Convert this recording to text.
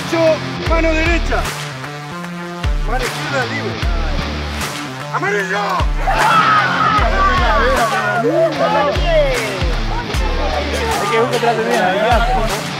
derecho, mano derecha. Mano izquierda libre. ¡Amarillo! Hay que buscar atrás de